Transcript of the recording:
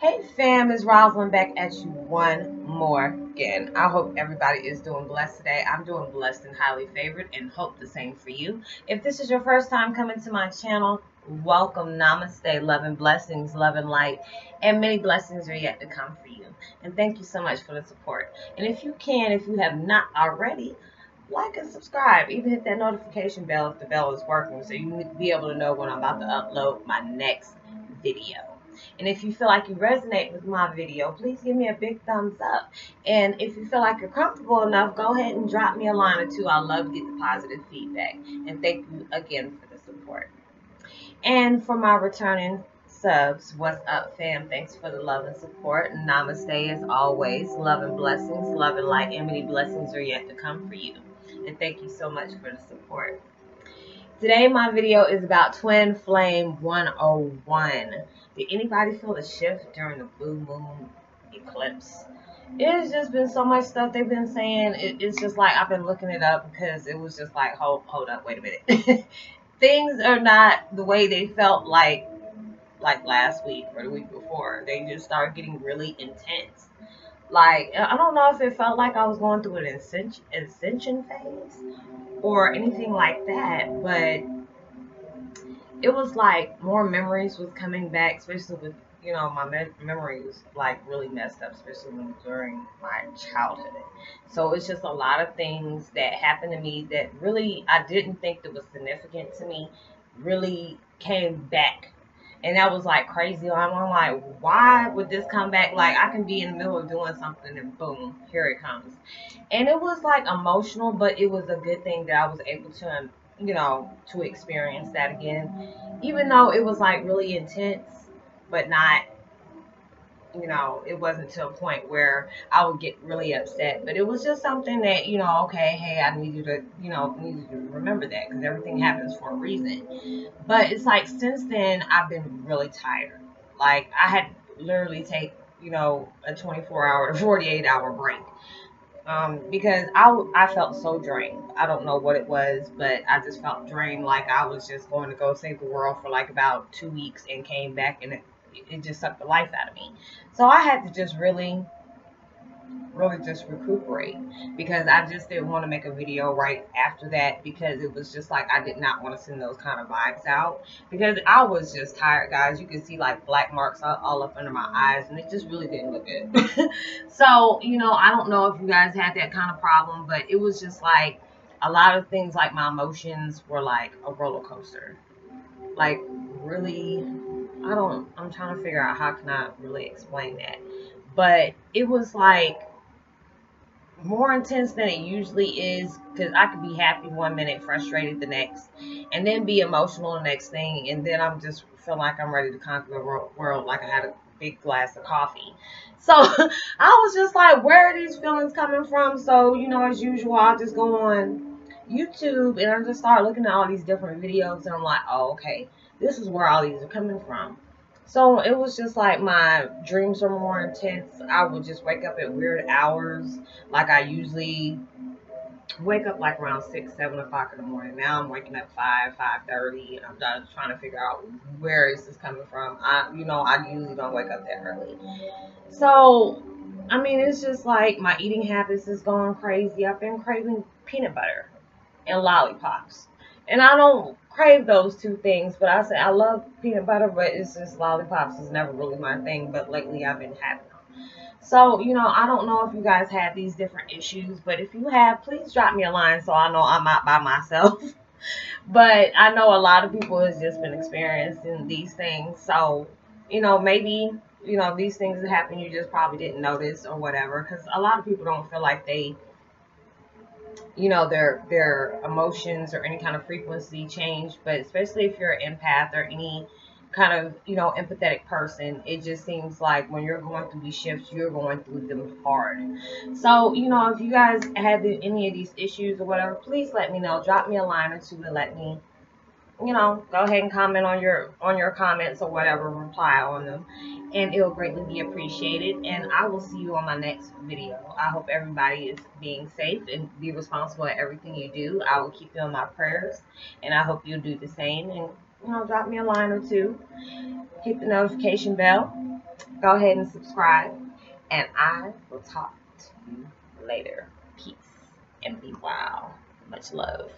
Hey fam, it's Roslynn back at you one more again. I hope everybody is doing blessed today. I'm doing blessed and highly favored and hope the same for you. If this is your first time coming to my channel, welcome. Namaste. Love and blessings, love and light, and many blessings are yet to come for you. And thank you so much for the support. And if you can, if you have not already, like and subscribe. Even hit that notification bell if the bell is working so you be able to know when I'm about to upload my next video. And if you feel like you resonate with my video, please give me a big thumbs up. And if you feel like you're comfortable enough, go ahead and drop me a line or two. I love to get the positive feedback. And thank you again for the support. And for my returning subs, what's up, fam? Thanks for the love and support. Namaste as always. Love and blessings, love and light, and many blessings are yet to come for you. And thank you so much for the support. Today, my video is about Twin Flame 101. Did anybody feel the shift during the blue moon eclipse? It's just been so much stuff they've been saying. It, it's just like I've been looking it up because it was just like, hold, hold up, wait a minute. Things are not the way they felt like like last week or the week before. They just started getting really intense. Like I don't know if it felt like I was going through an ascension, ascension phase or anything like that, but it was like more memories was coming back, especially with you know my me- like really messed up, especially during my childhood. So it's just a lot of things that happened to me that really I didn't think that was significant to me, really came back. And that was like crazy. I'm, I'm like, why would this come back? Like I can be in the middle of doing something and boom, here it comes. And it was like emotional, but it was a good thing that I was able to um, you know, to experience that again. Even though it was like really intense, but not, you know, it wasn't to a point where I would get really upset. But it was just something that, you know, okay, hey, I need you to, you know, need you to remember that because everything happens for a reason. But it's like since then, I've been really tired. Like I had literally take, you know, a 24 hour, to 48 hour break um, because I, I felt so drained. I don't know what it was, but I just felt drained like I was just going to go save the world for like about two weeks and came back and it, just sucked the life out of me. So I had to just really really just recuperate because I just didn't want to make a video right after that because it was just like I did not want to send those kind of vibes out because I was just tired guys. You can see like black marks all, all up under my eyes and it just really didn't look good. So you know I don't know if you guys had that kind of problem but it was just like a lot of things like my emotions were like a roller coaster. Like really I don't I'm trying to figure out how can I really explain that but it was like more intense than it usually is because I could be happy one minute, frustrated the next, and then be emotional the next thing, and then I'm just feel like I'm ready to conquer the world like I had a big glass of coffee. So I was just like, where are these feelings coming from? So, you know, as usual, I'll just go on YouTube and I just start looking at all these different videos and I'm like, oh, okay, this is where all these are coming from. So it was just like my dreams are more intense. I would just wake up at weird hours, like I usually wake up like around six, seven o'clock in the morning. Now I'm waking up five, five thirty, and I'm just trying to figure out where is this coming from. I, you know, I usually don't wake up that early. So, I mean, it's just like my eating habits is going crazy. I've been craving peanut butter and lollipops, and I don't crave those two things, but I say I love peanut butter, but it's just lollipops is never really my thing. But lately I've been having them. So, you know, I don't know if you guys have these different issues, but if you have, please drop me a line so I know I'm not by myself. but I know a lot of people has just been experiencing these things. So, you know, maybe, you know, these things that happen you just probably didn't notice or whatever. Because a lot of people don't feel like they you know their their emotions or any kind of frequency change but especially if you're an empath or any kind of you know empathetic person it just seems like when you're going through these shifts you're going through them hard. So you know if you guys have any of these issues or whatever please let me know. Drop me a line or two to let me you know, go ahead and comment on your on your comments or whatever, reply on them, and it'll greatly be appreciated. And I will see you on my next video. I hope everybody is being safe and be responsible at everything you do. I will keep you in my prayers, and I hope you'll do the same. And you know, drop me a line or two, hit the notification bell, go ahead and subscribe. And I will talk to you later. Peace and be wow. Much love.